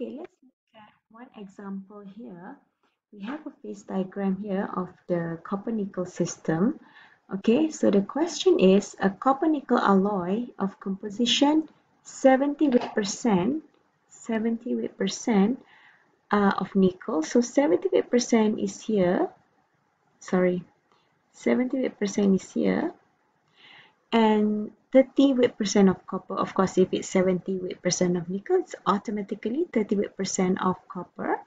Okay, let's look at one example here. We have a phase diagram here of the copper nickel system. Okay, so the question is a copper nickel alloy of composition 70 weight percent, 70 weight percent uh, of nickel. So 70 weight percent is here. Sorry, 70 weight percent is here. And 30 weight percent of copper. Of course, if it's 70 weight percent of nickel, it's automatically 30 weight percent of copper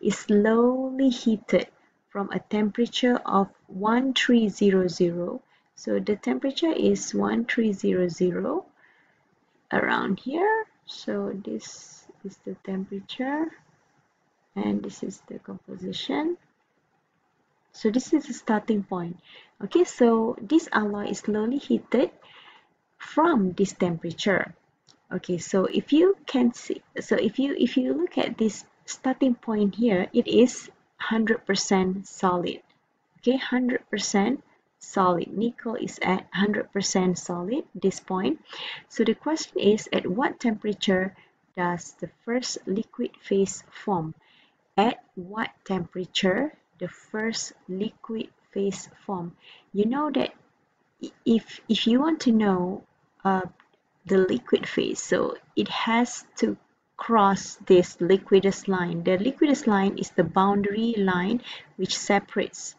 is slowly heated from a temperature of 1300. So the temperature is 1300 around here. So this is the temperature and this is the composition. So this is the starting point. Okay, so this alloy is slowly heated from this temperature. Okay so if you can see so if you if you look at this starting point here it is 100% solid. Okay 100% solid. Nickel is at 100% solid this point. So the question is at what temperature does the first liquid phase form? At what temperature the first liquid phase form? You know that if if you want to know uh, the liquid phase so it has to cross this liquidus line. The liquidus line is the boundary line which separates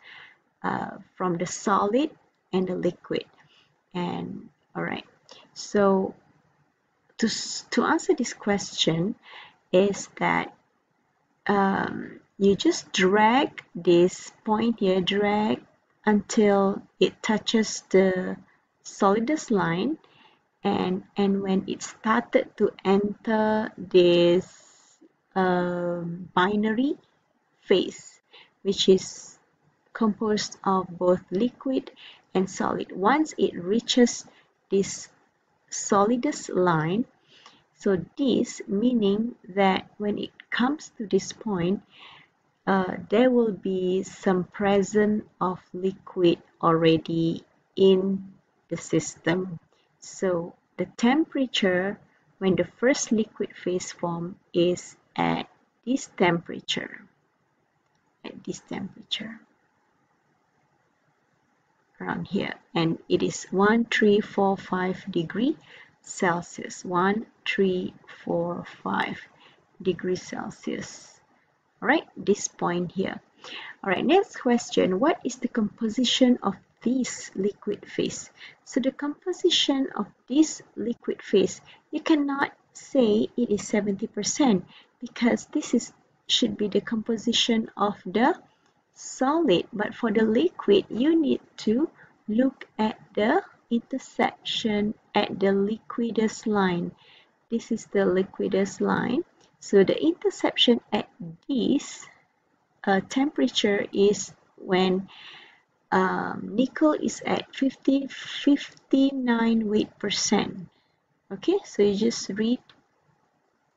uh, from the solid and the liquid. And all right so to to answer this question is that um, you just drag this point here drag until it touches the solidus line and and when it started to enter this um, binary phase which is composed of both liquid and solid. Once it reaches this solidus line so this meaning that when it comes to this point uh, there will be some presence of liquid already in the system. So the temperature when the first liquid phase form is at this temperature, at this temperature around here and it is 1345 degree Celsius 1345 degrees Celsius all right this point here. All right next question. What is the composition of this liquid phase? So the composition of this liquid phase you cannot say it is 70 percent because this is should be the composition of the solid. But for the liquid you need to look at the intersection at the liquidus line. This is the liquidus line so the interception at this uh, temperature is when um, nickel is at 50, 59 weight percent. Okay, so you just read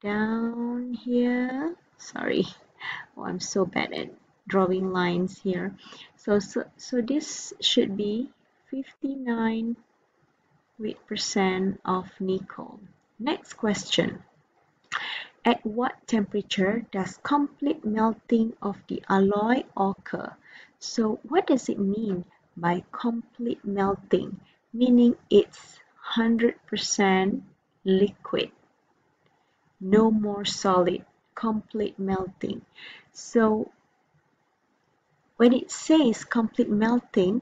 down here. Sorry, oh, I'm so bad at drawing lines here. So, so, so this should be 59 weight percent of nickel. Next question. At what temperature does complete melting of the alloy occur? So what does it mean by complete melting? Meaning it's 100% liquid, no more solid, complete melting. So when it says complete melting,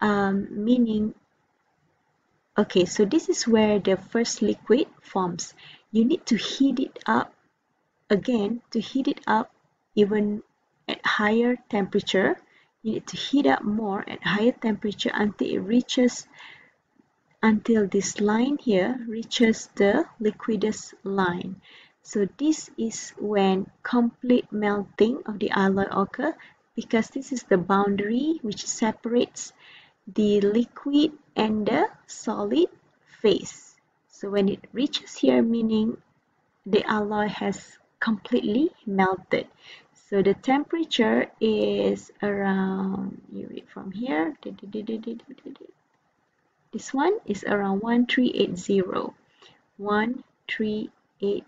um, meaning, okay, so this is where the first liquid forms you need to heat it up again to heat it up even at higher temperature. You need to heat up more at higher temperature until it reaches until this line here reaches the liquidus line. So this is when complete melting of the alloy occur because this is the boundary which separates the liquid and the solid phase so when it reaches here, meaning the alloy has completely melted. So the temperature is around, you read from here, this one is around 1380. 1380.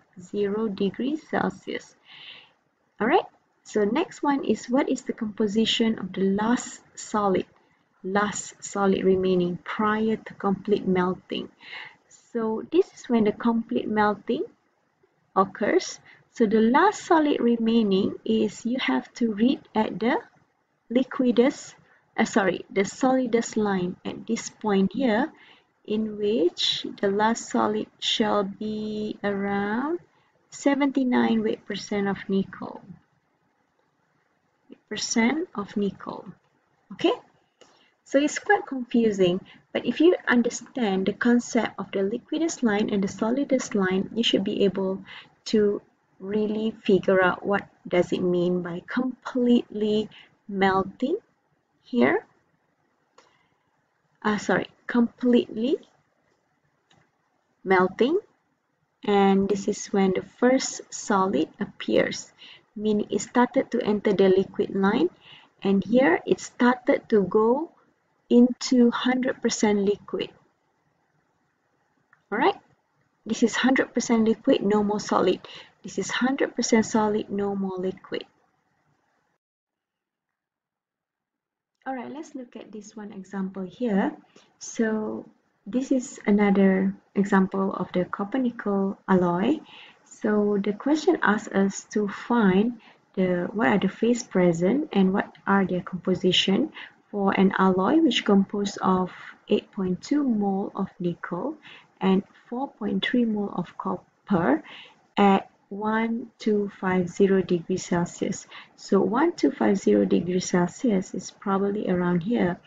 degrees Celsius. Alright, so next one is what is the composition of the last solid, last solid remaining prior to complete melting. So this is when the complete melting occurs. So the last solid remaining is you have to read at the liquidus, uh, sorry, the solidus line at this point here in which the last solid shall be around 79 weight percent of nickel. Percent of nickel. Okay? So it's quite confusing, but if you understand the concept of the liquidus line and the solidus line, you should be able to really figure out what does it mean by completely melting here. Uh, sorry, completely melting and this is when the first solid appears meaning it started to enter the liquid line and here it started to go into 100% liquid alright this is 100% liquid no more solid this is 100% solid no more liquid Alright, let's look at this one example here. So this is another example of the copper nickel alloy. So the question asks us to find the what are the phase present and what are their composition for an alloy which composed of 8.2 mole of nickel and 4.3 mole of copper at 1250 degrees Celsius. So 1250 degrees Celsius is probably around here.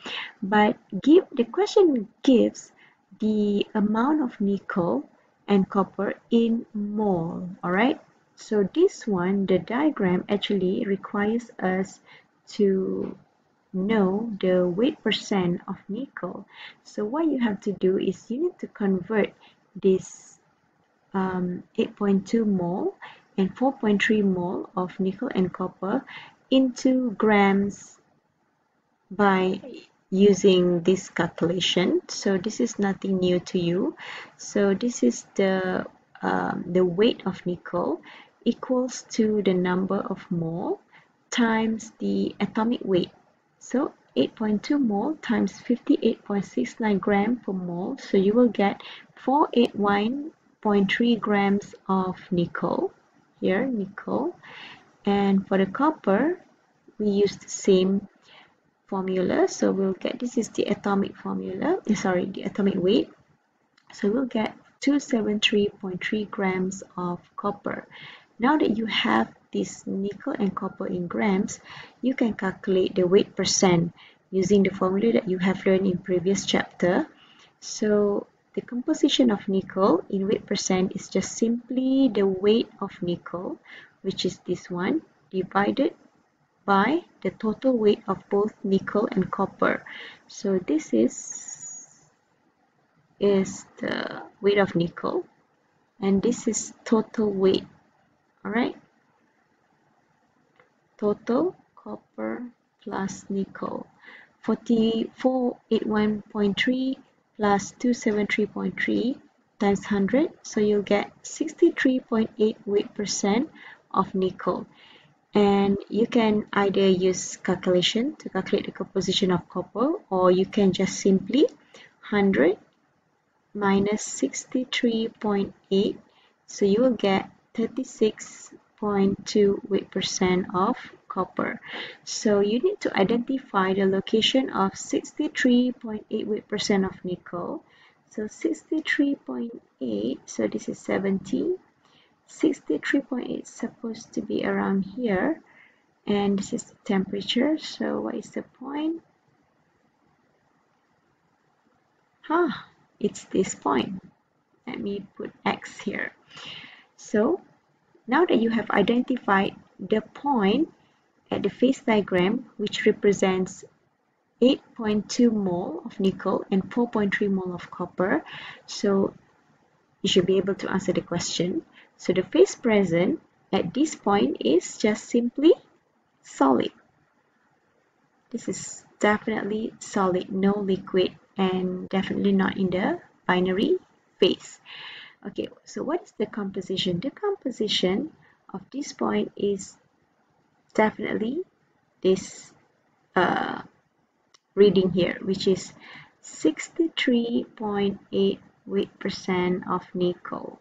But give the question gives the amount of nickel and copper in mole. Alright. So this one, the diagram actually requires us to know the weight percent of nickel. So what you have to do is you need to convert this um, 8.2 mole and 4.3 mole of nickel and copper into grams by using this calculation so this is nothing new to you so this is the um, the weight of nickel equals to the number of mole times the atomic weight so 8.2 mole times 58.69 gram per mole. So you will get 481 0.3 grams of nickel here nickel. And for the copper we use the same formula. So we'll get this is the atomic formula eh, sorry the atomic weight. So we'll get 273.3 grams of copper. Now that you have this nickel and copper in grams you can calculate the weight percent using the formula that you have learned in previous chapter so the composition of nickel in weight percent is just simply the weight of nickel, which is this one, divided by the total weight of both nickel and copper. So this is, is the weight of nickel and this is total weight, alright? total copper plus nickel. 4481.3 plus 273.3 times 100 so you'll get sixty-three point eight weight percent of nickel. And you can either use calculation to calculate the composition of copper or you can just simply 100 minus 63.8 so you will get 36 0.28% of copper. So you need to identify the location of 63.88% of nickel. So 63.8, so this is 70. 63.8 supposed to be around here. And this is the temperature. So what is the point? Huh, it's this point. Let me put X here. So now that you have identified the point, at the phase diagram which represents 8.2 mole of nickel and 4.3 mole of copper so you should be able to answer the question. So the phase present at this point is just simply solid. This is definitely solid no liquid and definitely not in the binary phase okay so what is the composition? The composition of this point is definitely this uh, reading here which is 63.8 weight percent of nickel